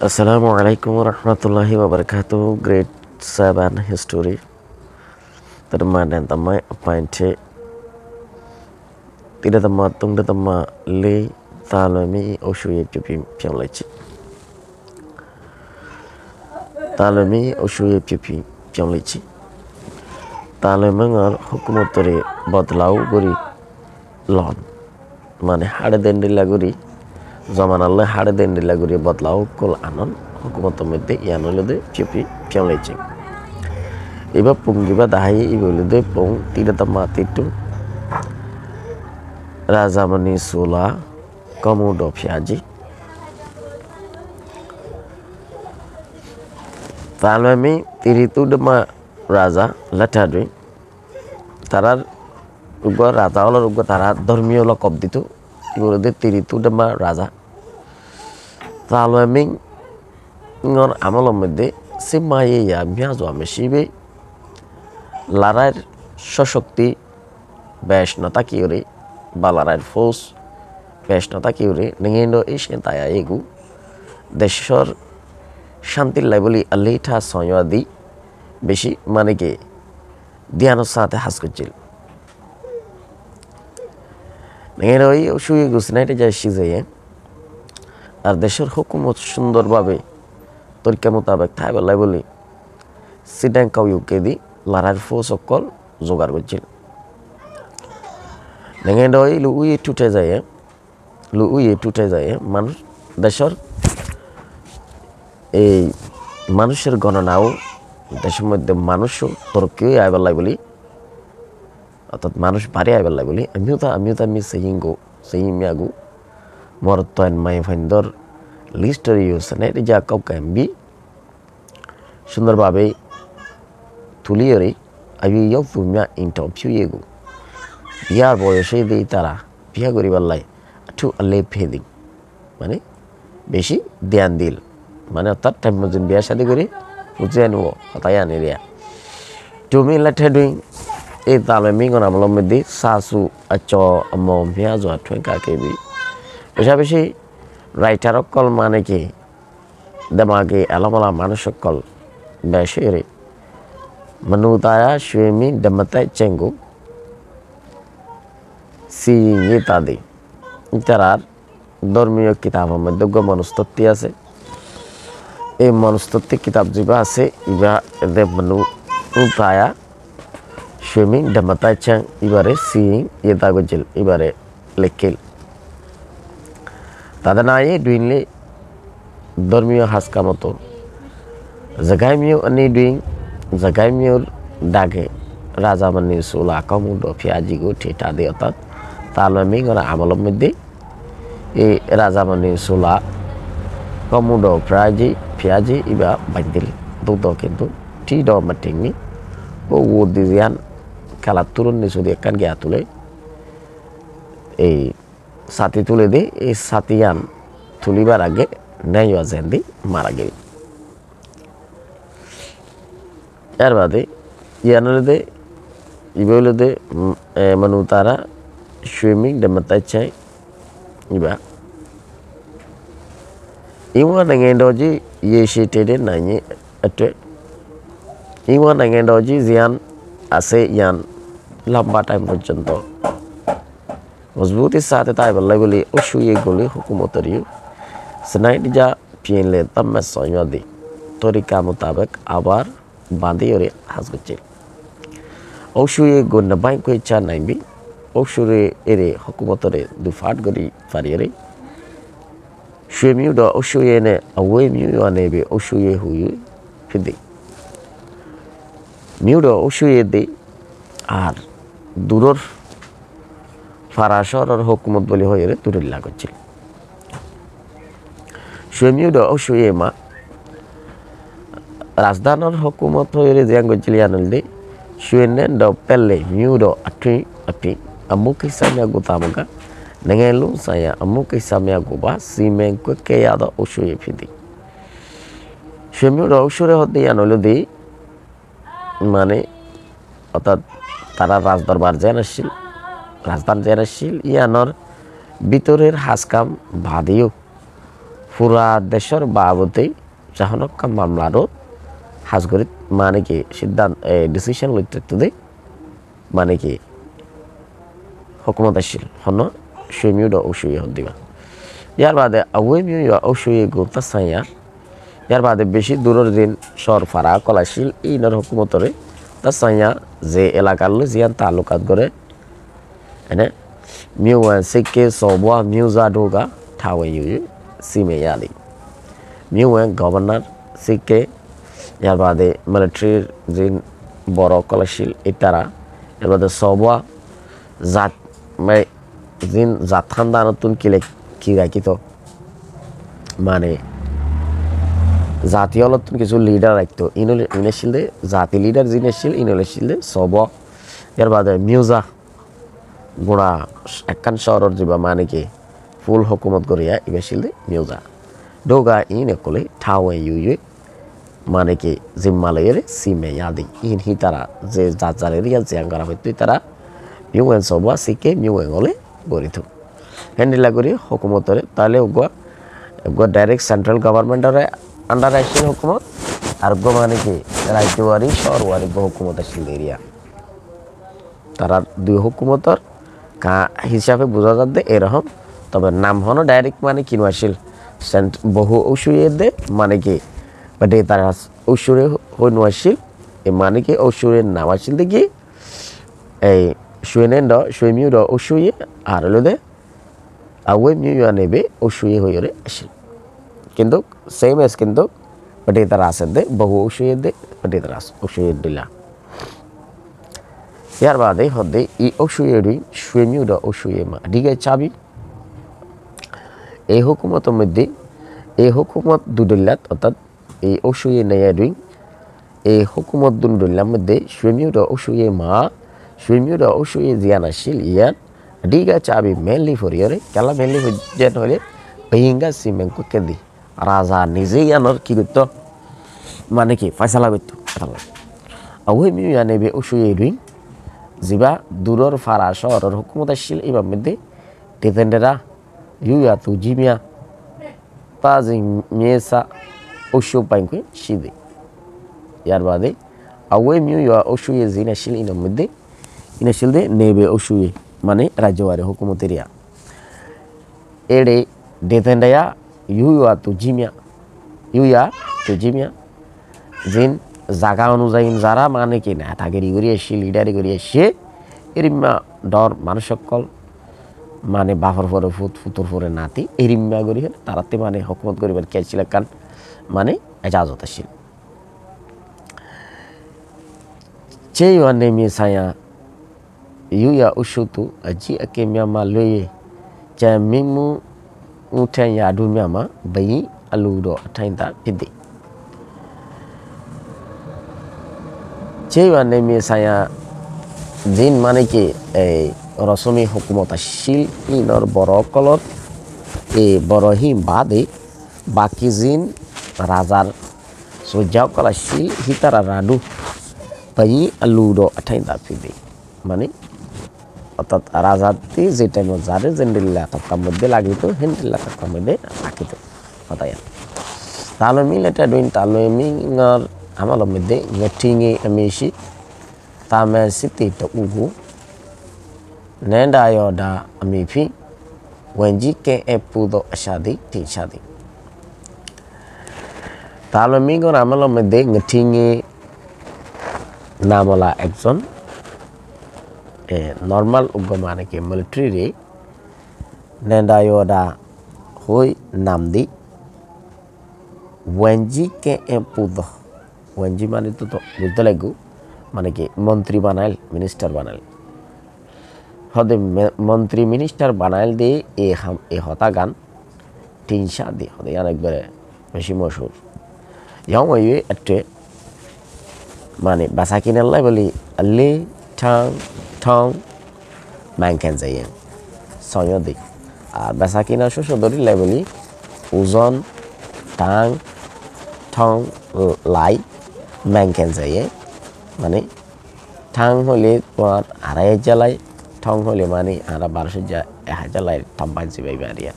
Assalamu alaikum warahmatullahi wabarakatuh. Grade 7 History. Terma dan tamai appointed. Tidak tema tung de tema le talami oshuye pipi piang lechi. Talami oshuye pipi piang lechi. তালেমেঙ্গার হুকুমতরে বদলাও করি loan মানে হাড়ে দেন্ডিলা করি জমান আল্লাহ হাড়ে দেন্ডিলা করি বদলাও, call আনন হুকুমতের মধ্যে ইয়ানলদে চিপি পিয়লাইছে এবার পুঙ্গিবা দাহাই ইবলদে পং তিরাতা মাতিটু রাজামণি সোলা কমুড ফিয়াজি। তালমি তিরিতু ডমা রাজা লেঠাডুই তারার উগ্র রাজা হল উগ্র তারা ধর্মীয় লকব দিত। ইবরদে তিরিতু ডমা রাজা তালমিং ngor আমলের সে মায়ে ইয়া মিয়া জোয়া মেশিবে লারার সশক্তি বেশ নতা কি বা লারার ফোর্স বেশ নতা কি ওরে নেঙেন্ড এই সে তায়া এগু দেশর শান্তির লাই বলি আল্লিঠা সয়া দি বেশি মানে কি ধ্যানের সাথে হাস করছিল নেঙের ওই শুয়ে গুছি না এটা যায় সিজাইয়ে আর দেশের হুকুমত সুন্দরভাবে তরিকা মোতাবেক থাই বেলায় বলি সিডাং কাউ ইউকে দি লারার ফো সকল জোগাড় করছিল। লু উই টুটে যায় লু উই টুটে যায় মানুষ, দেশের এই মানুষের গণনাও, দেশের মধ্যে মানুষও তরকিও আইবার লাই বলি অর্থাৎ মানুষ বাড়ি আইবার বলি, আমিও তো আমিও তো আমি সেহিঙ্গো সেহিমিয়াগু মরত্তয়ন মাই ফাইন্দর লিস্টর ইউজ না, এটা যা কাউ কাম্বি সুন্দরভাবে তুলিয়রে আবি ইয়ক ফুমিয়া ইন্টারভিউ ইয়েগু বিয়ার বয়সে দিই তারা, বিয়া করিবার লাই একটু আল্লে ফেদিং মানে বেশি ধ্যান দিল। মানে অর্থাৎ টাইম মতন বিয়া শাদি করি, বুঝে আনব, হতাই আনি রিয়া। তুমি লেঠে দুই এই তালে মি গনা বলম মেদি সাসু আচ আম মিয়া জোয়া ঠুই কাকে বি। বেশা বেশি, রাইটার কল মানে কি? দেমাগে এলামলা মানুষ কল বেশি রে। মানুতায়া সুয়েমি দেমতাই চেঙ্গু। সি ইয়ে তাদি। ইতারার ধর্মীয় কিতাবের মধ্যে মনস্তত্তি আছে। এই মনস্তত্ত্ব কিতাব যা আছে, ইবা এদের মানু উপায়া সিইং ইয়ে দাগজিল ইবারে লেকিল তাদের না এই ডুইনলে ধর্মীয় হাসকা মতো জাগাই আনি ডুইং জাগাই মিওর ডাগে রাজা মানে সোলা কমুড ফিয়াজি গো ঠেটা দে অর্থাৎ তালমি গনা আমলের মধ্যে এই রাজা মানে সোলা কমুড ফ্রাজি ফিয়াজি ইবা বান্দিল দুধ কিন্তু টি ড মাটিংনি ও দিজিয়ান කලත්තුරුන් නිසුදු එක්කන් ගේ ඇතුලේ ඒ සති තුලදී ඒ සතියන් තුලිවරගේ නැයි වසෙන්දි මරගෙවි. ඊර්වාදී යනරදී ඉවලද මනුතාර ශ්‍රමික් දෙමතච්චයි. ඉබා. ඉවන නැගෙන්ඩෝජි යේෂීටේඩ නයි ඇට ඉවන නැගෙන්ඩෝජි සියන් আছে, ইয়ান লম্বা টাইম পর্যন্ত। মজবুতির সাথে তাই বললাগুলি অসুয়েগুলি হুকুমতরিও স্নাইডিজা পিয়েনলে তাম্মা সৈয়দি। তরিকা মোতাবেক আবার বাঁধি ওরে হাজ হাসগুচিল অসুয়ে গণ্য বাইক ইচ্ছা নাইবি। অসুরে এরে হকুমতরে দুফাট গরি ফারিয়ে শুয়ে মিউ ড অসুয়ে এনে আউয়ে মিউ আনে আনেবে অসুয়ে হুয়ে ফিদি। মিউরো শুয়ে দিই। আর দূরর ফারাসর আর হকুমত বলি হয়ে দূরল্লা লাগছিল শুয়ে মিউরো শুয়ে মা। রাজধানর হকুমত হয়ে জিয়াং করছিল ইয়ানল দি। শুয়েন ড পেলে মিউরো আঠি আপি আমুক হিসামে আগু তামগা। নেঙেলু সাইয়া আমুক হিসামে গুবা বা কে কেয়াদ ও শুয়ে ফিদি। শুয়ে মিউরো শুয়ে হতে ইয়ানল দি। মানে অর্থাৎ তারা রাজদরবার জেনাশীল রাজধান জেনাশীল ইয়ানোর ভিতরের হাসকাম বাদেও পুরা দেশের বাবতেই যাহনকা মামলারও হাজগরিত মানে কি সিদ্ধান্ত ডিসিশন লইতে দেই মানে কি hukumatasil hono shemiu da oshuye hodiba ইয়ার বাদে আওয়েমিউ অসুয়ে গোতা সাইয়া ইয়ার বাদে বেশি দূরের দিন সর ফারা কলাশীল এই নর হুকুমতরে তা সাইয়া যে এলাকার লো জিয়ান তালুকাত করে, এনে মিউয়ান সিকে, সবুয়া, মিউজা, ডোগা ঠাওয়ে ইউ সিমে ইয়ালি মিউয়ান গভর্নর সিকে ইয়ার বাদে মিলিটারির যে বড় কলাশীল ইতারা, এর বাদে সবুয়া জাত মানে জিন জাত খানদানতুন কিলে কি রাখিত মানে নতুন কিছু ইনলে ইনেছিল দে জাতি লিডার জিনেছিল ইনলেছিল দে সব। এর বাদে মিউজা গুণা একান শহরের যাবা মানে কি ফুল হুকুমত করিয়া ইবেছিল দে মিউজা। ডোগা ইন একলে ঠাওয়ে ইউ ইউ মানে কি জিম্মালয়ের সিমে ইয়াদি। ইন হি তারা যে জাত জালের ইয়া যে আঙ্গারা হইতো তারা মিউয়েন সব সিকে মিউয়েন হলে গরিত হ্যান্ডিলা করি হুকুমতরে তাহলে উগা ডাইরেক্ট সেন্ট্রাল গভর্নমেন্টের আন্ডার আসছিল হুকুমত আর উগা মানে কি রাজ্যওয়ারি হুকুমত আসছিল এরিয়া। তারা দুই হুকুমতর কা হিসাবে বোঝা যাচ্ছে এরকম তবে নাম হনো ডাইরেক্ট মানে কিনো আসিল সেন্ট বহু ঔষুয়ে দে মানে কি বাট তারা ঔষুরে হই নোয়াছিল এ মানে কি ঔষুরের নাম আসিল দেখি। এই শুয়েনেন দ শুয়েমিউ দ ঔষুয়ে আর হলো দে আওয়ে মিউ নেবে ঔষুয়ে হইরে আসিল। কিন্তু সেম এস কিন্তু দে বহু তারা ঔষুয়ে দিলা ইয়ার বাদে হদে ই অসুয়েরই সুয়েমিউরা অসুয়েমা ডিগে চাবি এই হুকুমতের মধ্যে এই হুকুমত দুদুল্লাত অর্থাৎ এই অসুয়ে নেয়ারই এই হুকুমত দুদুল্লার মধ্যে সুয়েমিউরা অসুয়ে মা সুয়েমিউরা অসুয়ে জিয়ান আসিল ইয়ার ডিগা চাবি মেনলি ফরিয়রে কেলা মেনলি হলে বেহিঙ্গা সিমেঙ্কু কেদি রাজা নিজেই আনর কি করত? মানে কি, ফয়সালা করতো আউহে মিউ নেবে অসুয়ে রুই জিবা দূরর ফারা শহরের হুকুমত আসছিল এবার মধ্যে ডিফেন্ডেরা ইউয়া তু জিমিয়া পাজি মিয়েসা ওশু পাইনকে সিদে। ইয়ার বাদে আওয়ে মিউ ইয়া ওশুয়ে জিন আসছিল ইনার মধ্যে ইনাসিল দে, নেবে ওশুয়ে মানে রাজ্যওয়ারে হুকুমতেরিয়া এড়ে ডিফেন্ডায়া ইউয়া তু জিমিয়া ইউয়া তু জিমিয়া জিন জাগা অনুযায়ী যারা মানে কি না তাগেরি করে আসি লিডারি করে আসে এরিম্মা ডর মানুষ সকল মানে বাফর ফরে ফুত ফুতুর ফরে নাতি এরিম্মা করি তারাতে মানে হকুমত করিবার খেয়েছিল কান মানে এজাজত আসিল চেয়ে ওয়ানে মিয়ে সায়া ইউয়া উসুতু আজি আকে মিয়ামা লয়ে চা মিমু ဦးထန်ရာတို့မြမှာဘရင်အလိုတော်အထိုင်သာဖြစ်သည်ခြေရွာနေမြေဆိုင်ရာဂျင်းမနိကေအဲရစမီဟကူမတရှိလ်အင်းရဘရကလတ်အဲဘရဟိဘာဒေဘာကီဂျင်းရာဇာဆိုကြောက်ကလရှိဟီတရာရာဒူဘရင်အလိုတော်အထိုင်သာဖြစ်သည်မနိ অর্থাৎ রাজাতি যে টাইমত যারে জেন্ডিল্লা তক্কার মধ্যে লাগিত হেন্ডিল্লা তক্কার মধ্যে রাখিত হতায়া তাহলে মিল এটা ডুইন তাহলে মিঙর আমার মধ্যে ngetingi amishi tame siti to ugu nenda yoda amifi wenji ke epudo ashadi ti shadi তাহলে মিগর আমল মধ্যে ngetingi নামলা একজন নর্মাল উগ্র মানে কি মিলিটারি রে নেন্ডা yoda হই নাম দি ওয়েঞ্জি কে এপুদো ওএনজি মানে তো বুঝতে লাগবো মানে কি মন্ত্রী বানাইল মিনিস্টার বানাইল হদে মন্ত্রী মিনিস্টার বানাইল দিয়ে এ হাম এ হতা গান তিনশা দি হদে একবারে বেশি মশুর ইয়াও ওই একটা মানে বাসা কিনাল্লাই বলি আল্লি ঠাং ঠং ম্যাংকেন যাইয়ে ছয় দিক আর বেচা কিনা ধরিলাই বলি ওজন টাং ঠং লাই ম্যাংকেন যাইয়ে মানে ঠাং হলে তোমার আড়াই হাজার লাই ঠং হলে মানে আড়া বারোশো যা এক হাজার লাই থাম্পান চিবাই বাড়িয়া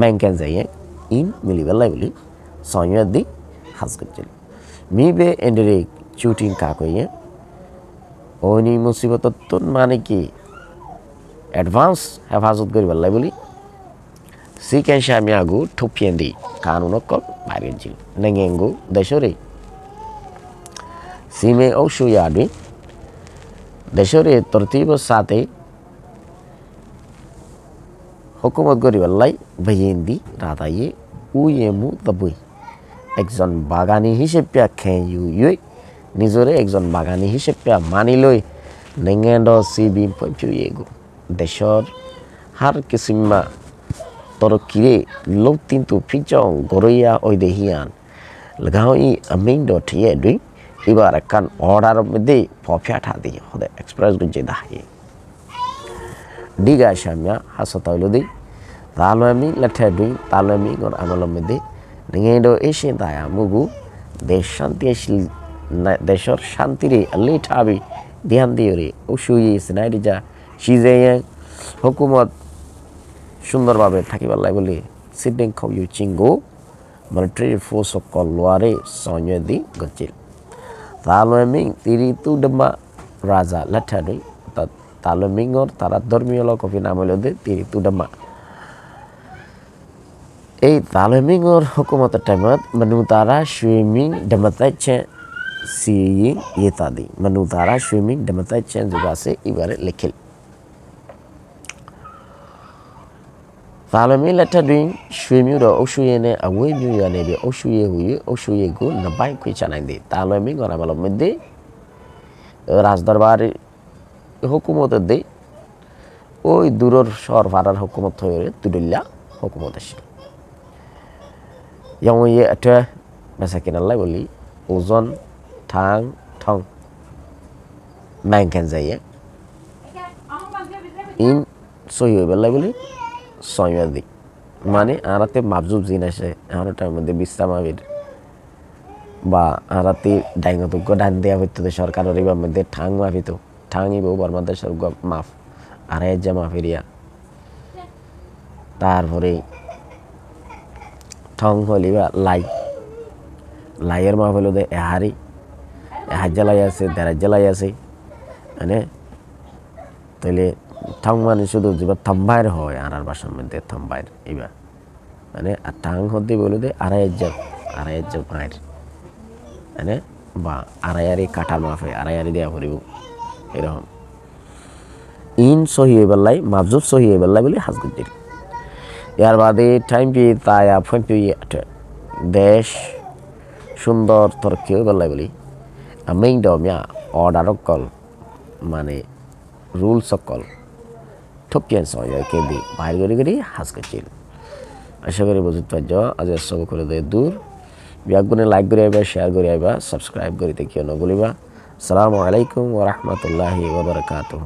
ম্যাংকেন যাইয়ে ইন মিলিবেলাই বুলি সৈয়দ দি হাজ করছিল মিবে এন্ডেরে চুটিং কাকইয়ে ওনি মুসিবত মানে কি? অ্যাডভান্স হেফাজত করি পেলাই বুলি। সিকেন আমি আগু ঠুপিয়েন দি কানুন কল বাইরে ছিল নেঙ্গেঙ্গু দেশরে সিমে ঔষু ইয়াডি দেশরে তরতিব সাথে হুকুমত করি পেলাই ভেয়েন্দি রাতাইয়ে উয়ে মু তবুই একজন বাগানী হিসেবে খেয়ে নিজরে একজন বাগানী হিসেবে মানি লৈ নেঙেণ্ড চি বিম পঞ্চুয়েগু। দেশৰ হাৰ কিচিমা তৰকিৰে লৌ তিনটো ফিচং গৰৈয়া ঐ দেহিয়ান লগাও ই আমিং দ ঠিয়ে দুই এবার একখান অর্ডার মধ্যে পফিয়া ঠা দিয়ে হদে এক্সপ্রেস গুঞ্জে দাহিয়ে। diga shamya hasata lodi talwami lathe dui talwami ngor amalom mede ninge do eshin taya mugu দেশ শান্তি আসিল দেশর শান্তিরে আল্লি ঠাবি ধ্যান দিয়ে রে ও শুয়ে সিনাইরি যা সিজে হুকুমত সুন্দরভাবে থাকিবার লাই বলে সিডিং খাও ইউ চিঙ্গো মিলিটারি ফোর্স সকল লোয়ারে সঞ্জয় দি গচিল তালমিং তিরি তু ডমা রাজা লাঠাডুই তালমিঙর তারা ধর্মীয় লোক নাম হইল দে তিরি তু ডমা এই তালমিঙর হুকুমতের টাইমত, মানু তারা সুইমিং ডেমাতাইছে সিএ ইত্যাদি দুই সুইমিউ র ঔষুয়ে নে আউই মিউ ইয়ানে বি ঔষুয়ে হুই ঔষুয়ে চানাই দে তাহলে আমি গরা বলম দে রাজদরবার হুকুমত দে ওই দূরর হুকুমত হয়ে তুলিল্লা হুকুমত আসিল ইয়ং ইয়ে এটা বেসা কেনার ওজন ঠাং ঠং ম্যাংকেন যাইয়ে ইন হয়ে বেলাই বলি সৈয়াদি মানে আরাতে মাবজুব জিন আসে এমনটার মধ্যে বিশ্রাম বা আরাতে ডাইঙ্গতজ্ঞ ডান দেওয়া হইতো সরকারের এবার মধ্যে ঠাং মাফিত ঠাঙি বউ বর্মাদের স্বর্গ মাফ আড়াই যা মাফিরিয়া তারপরে ঠং হলিবা লাই লাইয়ের মাফ হলো দে এহারি এহার জ্বালাই আছে দেড়ার জ্বালাই আছে মানে তাহলে ঠং মানে শুধু যেবা থম্বাইর হয় আর বাসার মধ্যে থম্বাইর এবার মানে আর ঠাং হতে বলে দে আড়াই হাজার আড়াই হাজার মায়ের মানে বা আড়াইয়ারি কাটা মাফে আড়াইয়ারি দেওয়া করিব, এরকম। ইন সহি বেলাই মাবজুব সহি বেলাই বলে হাজ গুজির ইয়ার বাদে টাইম পেয়ে তায়া ফোন পেয়ে, দেশ সুন্দর তরক্কি বেলাই বলি। আমি ডমিয়া অর্ডার কল মানে রুল সকল ঠকিয়ান সহায় কেন্দি বাহির করে করে হাস করছিল আশা করি বুঝতে পারছ আজ সব করে দেয় দূর বিয়াগুনে লাইক করে আইবা শেয়ার করে আইবা সাবস্ক্রাইব করে দেখিও নগুলিবা। সালামু আলাইকুম ওরহমতুল্লাহি ওবরকাতুহ